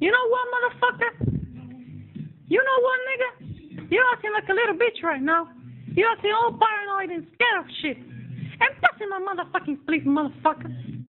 You know what, motherfucker? You know what, nigga? You acting like a little bitch right now. You acting all paranoid and scared of shit. And pass my motherfucking sleep, motherfucker.